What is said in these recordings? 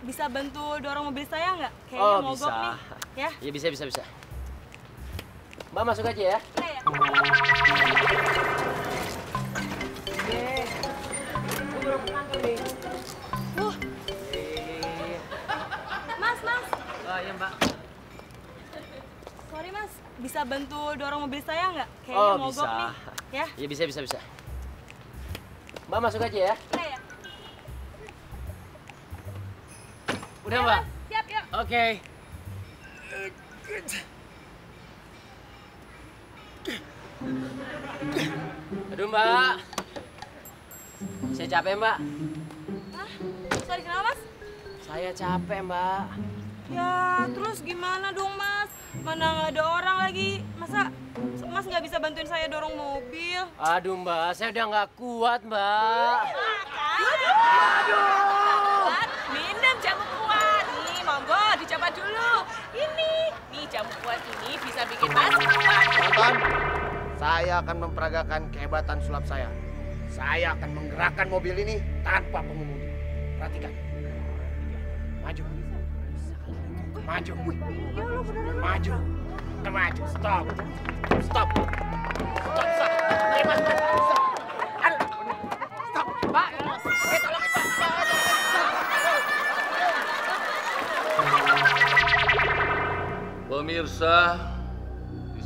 bisa bantu dorong mobil saya nggak? Kayaknya Oh, mogok bisa. nih. Ya? Iya bisa bisa bisa. Mbak masuk aja ya. Iya ya. Mas, Mas. Oh iya mbak. Sorry Mas, bisa bantu dorong mobil saya nggak? Kayaknya Oh mogok bisa. nih. Ya? Iya bisa bisa bisa. Mbak masuk aja ya. Iya ya. Udah mbak. Siap, yuk. Oke. Aduh mbak. Saya capek mbak. Hah? Sorry, kenapa Mas? Saya capek mbak. Ya, terus gimana dong Mas? Mana nggak ada orang lagi. Masa Mas nggak bisa bantuin saya dorong mobil? Aduh mbak, saya udah nggak kuat mbak. Kuat, minum jamu kuat. Nih, monggo dicoba dulu. Ini, nih jamu kuat ini bisa bikin Mas. Tonton, saya akan memperagakan kehebatan sulap saya. Saya akan menggerakkan mobil ini tanpa pengemudi. Perhatikan. Maju. Maju. Maju. Maju. Stop. Stop. Stop. Stop. Eh, Mas, Mas. Stop. Pak. Eh, tolongin, Pak. Pemirsa,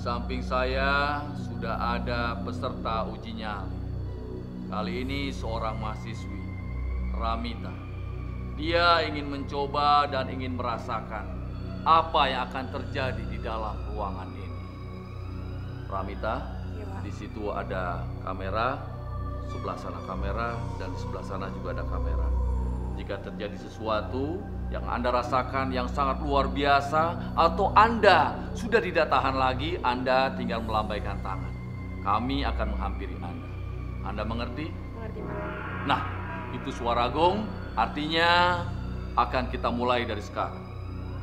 samping saya sudah ada peserta uji nyali. Kali ini seorang mahasiswi, Ramita. Dia ingin mencoba dan ingin merasakan apa yang akan terjadi di dalam ruangan ini. Ramita, di situ ada kamera, sebelah sana kamera, dan di sebelah sana juga ada kamera. Jika terjadi sesuatu yang Anda rasakan yang sangat luar biasa atau Anda sudah tidak tahan lagi, Anda tinggal melambaikan tangan. Kami akan menghampiri Anda. Anda mengerti? Mengerti, Nah, itu suara gong artinya akan kita mulai dari sekarang.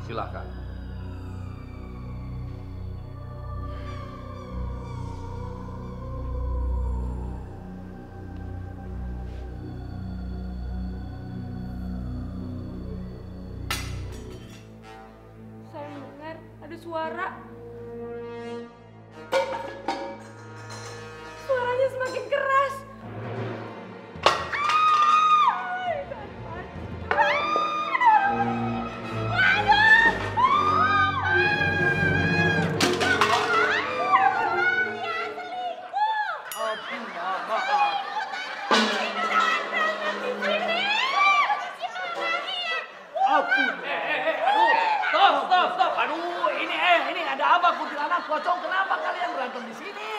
Silakan. Ada suara. Pocong? Kenapa kalian berantem di sini?